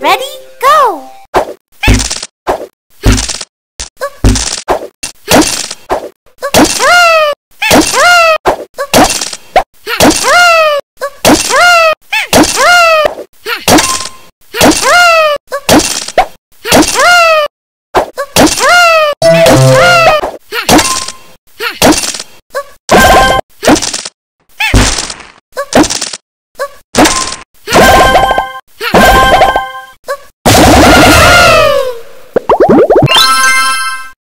Ready?